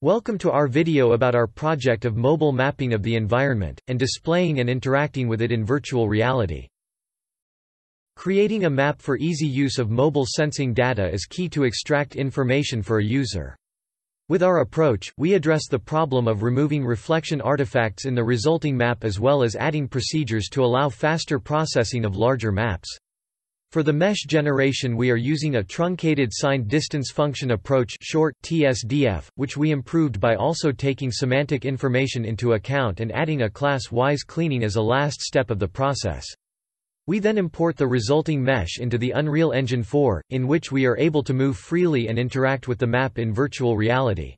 Welcome to our video about our project of mobile mapping of the environment, and displaying and interacting with it in virtual reality. Creating a map for easy use of mobile sensing data is key to extract information for a user. With our approach, we address the problem of removing reflection artifacts in the resulting map as well as adding procedures to allow faster processing of larger maps. For the mesh generation we are using a truncated signed distance function approach short, TSDF, which we improved by also taking semantic information into account and adding a class-wise cleaning as a last step of the process. We then import the resulting mesh into the Unreal Engine 4, in which we are able to move freely and interact with the map in virtual reality.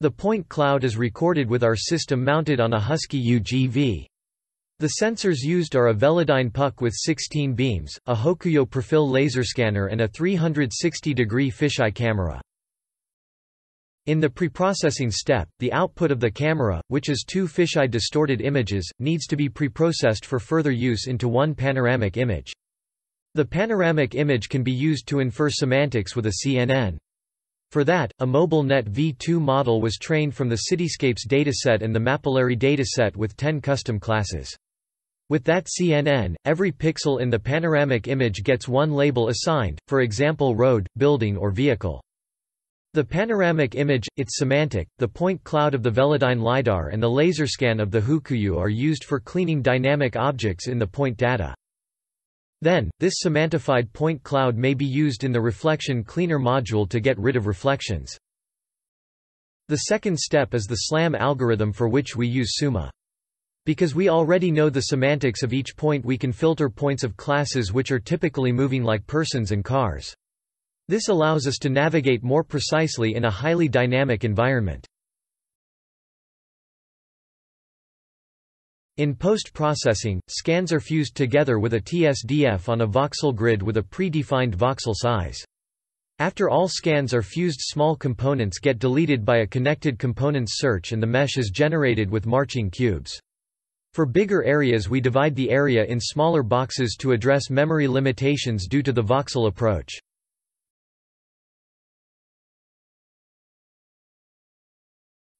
The point cloud is recorded with our system mounted on a Husky UGV. The sensors used are a Velodyne puck with 16 beams, a Hokuyo Profil laser scanner and a 360-degree fisheye camera. In the preprocessing step, the output of the camera, which is two fisheye distorted images, needs to be preprocessed for further use into one panoramic image. The panoramic image can be used to infer semantics with a CNN. For that, a MobileNet V2 model was trained from the Cityscapes dataset and the Mapillary dataset with 10 custom classes. With that CNN, every pixel in the panoramic image gets one label assigned, for example road, building or vehicle. The panoramic image, its semantic, the point cloud of the Velodyne LiDAR and the laser scan of the Hokuyo are used for cleaning dynamic objects in the point data. Then, this semantified point cloud may be used in the reflection cleaner module to get rid of reflections. The second step is the SLAM algorithm for which we use SUMA. Because we already know the semantics of each point we can filter points of classes which are typically moving like persons and cars. This allows us to navigate more precisely in a highly dynamic environment. In post-processing, scans are fused together with a TSDF on a voxel grid with a predefined voxel size. After all scans are fused small components get deleted by a connected components search and the mesh is generated with marching cubes. For bigger areas we divide the area in smaller boxes to address memory limitations due to the voxel approach.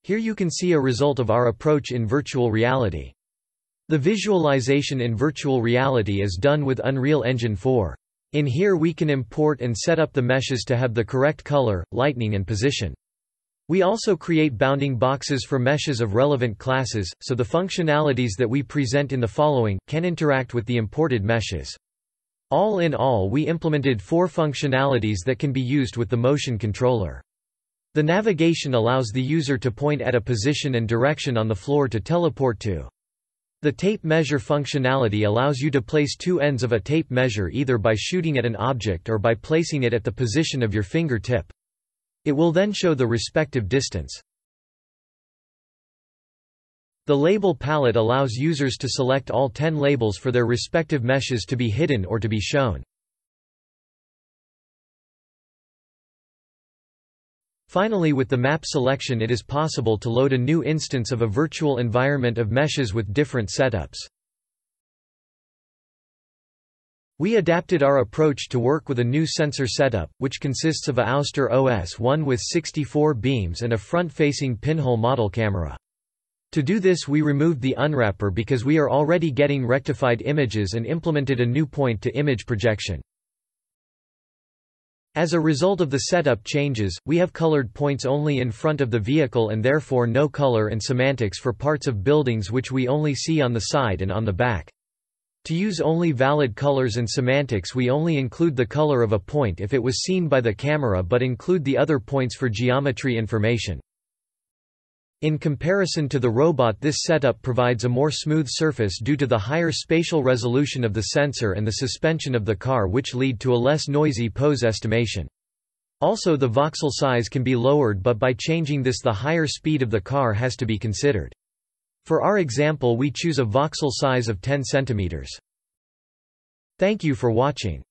Here you can see a result of our approach in virtual reality. The visualization in virtual reality is done with Unreal Engine 4. In here we can import and set up the meshes to have the correct color, lighting and position. We also create bounding boxes for meshes of relevant classes, so the functionalities that we present in the following, can interact with the imported meshes. All in all we implemented four functionalities that can be used with the motion controller. The navigation allows the user to point at a position and direction on the floor to teleport to. The tape measure functionality allows you to place two ends of a tape measure either by shooting at an object or by placing it at the position of your fingertip. It will then show the respective distance. The label palette allows users to select all 10 labels for their respective meshes to be hidden or to be shown. Finally with the map selection it is possible to load a new instance of a virtual environment of meshes with different setups. We adapted our approach to work with a new sensor setup, which consists of a Ouster OS-1 with 64 beams and a front-facing pinhole model camera. To do this we removed the unwrapper because we are already getting rectified images and implemented a new point-to-image projection. As a result of the setup changes, we have colored points only in front of the vehicle and therefore no color and semantics for parts of buildings which we only see on the side and on the back. To use only valid colors and semantics we only include the color of a point if it was seen by the camera but include the other points for geometry information. In comparison to the robot this setup provides a more smooth surface due to the higher spatial resolution of the sensor and the suspension of the car which lead to a less noisy pose estimation. Also the voxel size can be lowered but by changing this the higher speed of the car has to be considered. For our example we choose a voxel size of 10 cm. Thank you for watching.